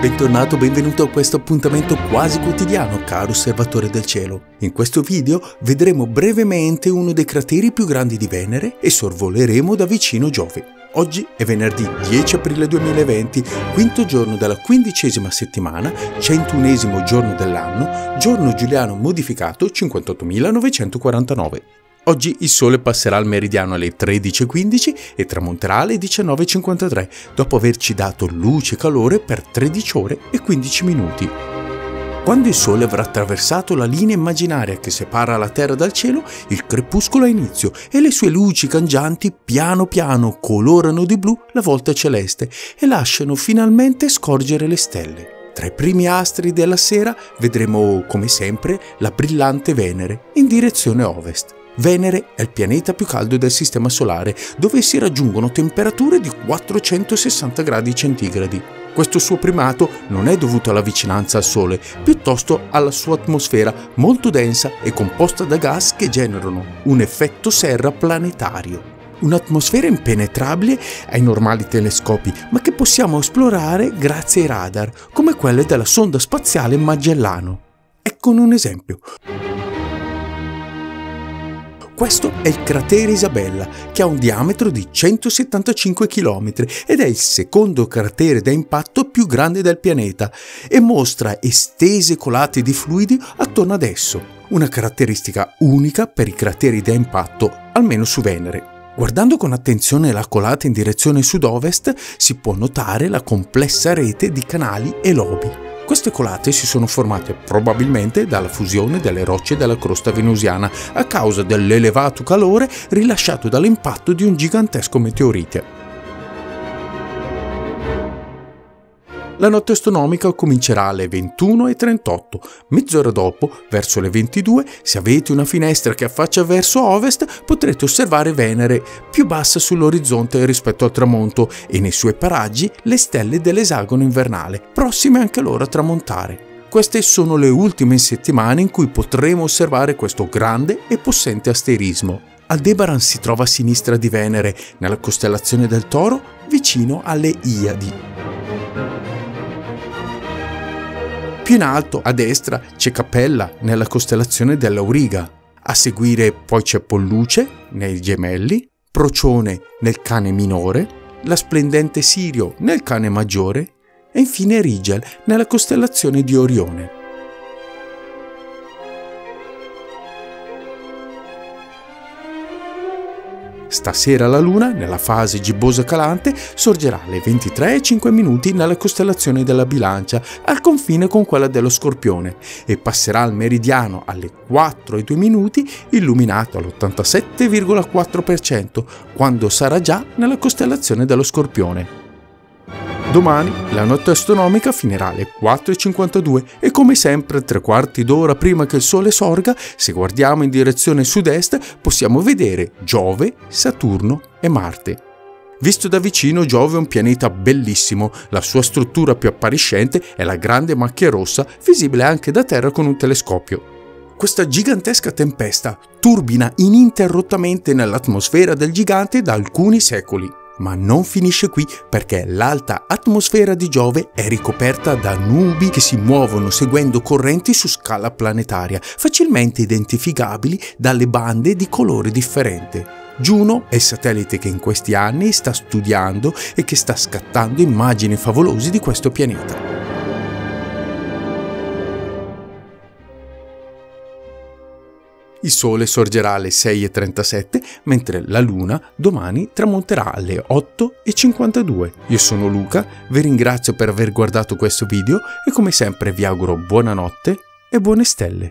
Bentornato, benvenuto a questo appuntamento quasi quotidiano, caro osservatore del cielo. In questo video vedremo brevemente uno dei crateri più grandi di Venere e sorvoleremo da vicino Giove. Oggi è venerdì 10 aprile 2020, quinto giorno della quindicesima settimana, centunesimo giorno dell'anno, giorno giuliano modificato 58.949. Oggi il Sole passerà al meridiano alle 13.15 e tramonterà alle 19.53, dopo averci dato luce e calore per 13 ore e 15 minuti. Quando il Sole avrà attraversato la linea immaginaria che separa la Terra dal cielo, il crepuscolo ha inizio e le sue luci cangianti piano piano colorano di blu la volta celeste e lasciano finalmente scorgere le stelle. Tra i primi astri della sera vedremo, come sempre, la brillante Venere in direzione ovest. Venere è il pianeta più caldo del Sistema Solare, dove si raggiungono temperature di 460 gradi centigradi. Questo suo primato non è dovuto alla vicinanza al Sole, piuttosto alla sua atmosfera molto densa e composta da gas che generano un effetto serra planetario. Un'atmosfera impenetrabile ai normali telescopi, ma che possiamo esplorare grazie ai radar, come quelle della sonda spaziale Magellano. Eccone un esempio. Questo è il cratere Isabella, che ha un diametro di 175 km ed è il secondo cratere da impatto più grande del pianeta e mostra estese colate di fluidi attorno ad esso, una caratteristica unica per i crateri da impatto, almeno su Venere. Guardando con attenzione la colata in direzione sud-ovest si può notare la complessa rete di canali e lobi. Queste colate si sono formate probabilmente dalla fusione delle rocce della crosta venusiana a causa dell'elevato calore rilasciato dall'impatto di un gigantesco meteorite. La notte astronomica comincerà alle 21.38. Mezz'ora dopo, verso le 22, se avete una finestra che affaccia verso ovest, potrete osservare Venere, più bassa sull'orizzonte rispetto al tramonto, e nei suoi paraggi le stelle dell'esagono invernale, prossime anche loro a tramontare. Queste sono le ultime settimane in cui potremo osservare questo grande e possente asterismo. Aldebaran si trova a sinistra di Venere, nella costellazione del Toro, vicino alle Iadi. Più in alto, a destra, c'è Capella nella costellazione dell'Auriga. A seguire poi c'è Polluce nei Gemelli, Procione nel Cane Minore, la splendente Sirio nel Cane Maggiore e infine Rigel nella costellazione di Orione. Stasera la Luna, nella fase gibbosa calante, sorgerà alle 23.05 minuti nella costellazione della Bilancia, al confine con quella dello Scorpione, e passerà al meridiano alle 4.02 minuti, illuminato all'87,4%, quando sarà già nella costellazione dello Scorpione. Domani la notte astronomica finirà alle 4.52 e come sempre tre quarti d'ora prima che il Sole sorga, se guardiamo in direzione sud-est, possiamo vedere Giove, Saturno e Marte. Visto da vicino Giove è un pianeta bellissimo, la sua struttura più appariscente è la grande macchia rossa, visibile anche da terra con un telescopio. Questa gigantesca tempesta turbina ininterrottamente nell'atmosfera del gigante da alcuni secoli. Ma non finisce qui perché l'alta atmosfera di Giove è ricoperta da nubi che si muovono seguendo correnti su scala planetaria, facilmente identificabili dalle bande di colore differente. Juno è il satellite che in questi anni sta studiando e che sta scattando immagini favolose di questo pianeta. Il sole sorgerà alle 6.37, mentre la luna domani tramonterà alle 8.52. Io sono Luca, vi ringrazio per aver guardato questo video e come sempre vi auguro buonanotte e buone stelle.